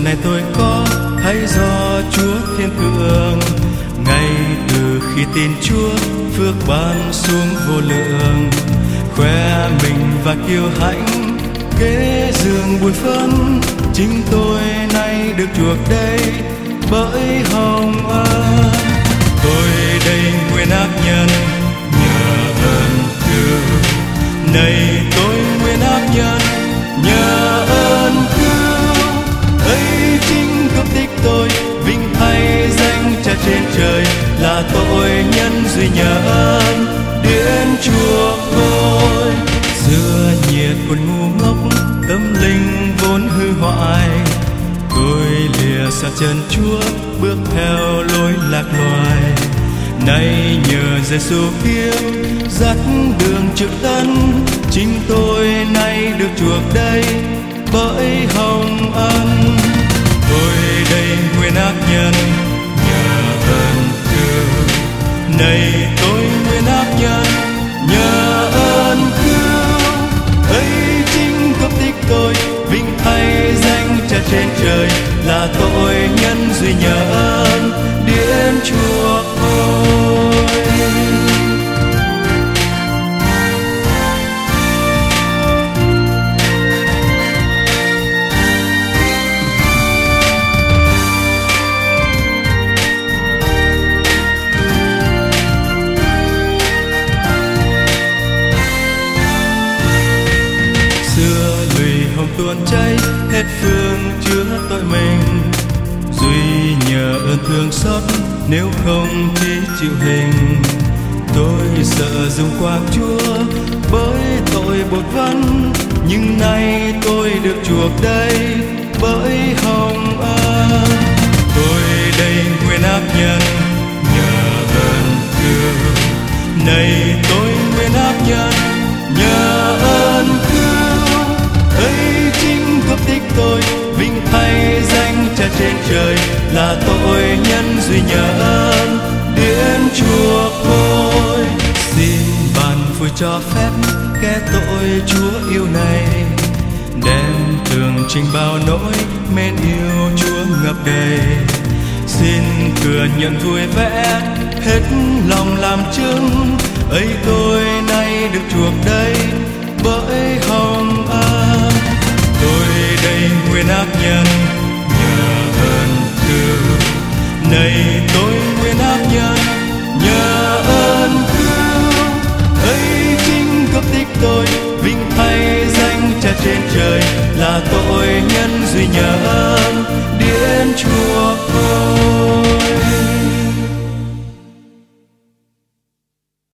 xuân này tôi có thấy do Chúa thiên thượng ngay từ khi tin Chúa, phước ban xuống vô lượng. Khoe mình và kiêu hãnh, kế giường bụi phân chính tôi nay được chuộc đây bởi hồng ân. Tôi đây nguyên ác nhân, nhờ ơn cứu. Này tôi nguyên ác nhân, nhờ duy nhớ ơn đến chúa tôi xưa nhiệt còn ngu ngốc, tâm linh vốn hư hoại. Tôi lìa xa chân chúa, bước theo lối lạc loài. Nay nhờ giêsu kiếm dắt đường trực tân. Chính tôi nay được chuộc đây, bởi hồng ân. Này tôi nguyện áp nhân, nhờ ơn cứu. Ấy chính cấp tích tôi, vinh thay danh cha trên trời là tội nhân duy nhất hồng tuôn cháy hết phương chứa tội mình. Duy nhờ ơn thương xót, nếu không thì chịu hình. Tôi sợ dùng quang chúa bởi tội bột văn nhưng nay tôi được chuộc đây bởi hồng ân. Tôi đây nguyên ác nhân, nhờ ơn thương. Nay tôi nguyên ác nhân, nhờ trời là tội nhân duy nhân đến chúa tôi xin ban phước cho phép kẻ tội chúa yêu này. Đem tường trình bao nỗi mến yêu chúa ngập đầy. Xin thừa nhận vui vẻ, hết lòng làm chứng. Ấy tôi nay được chuộc đây bởi hồng ân. Tôi đây nguyên ác nhân này tôi nguyện áp nhân nhờ ơn cứu. Ấy chính cấp tích tôi, vinh thay danh cha trên trời, là tội nhân duy nhất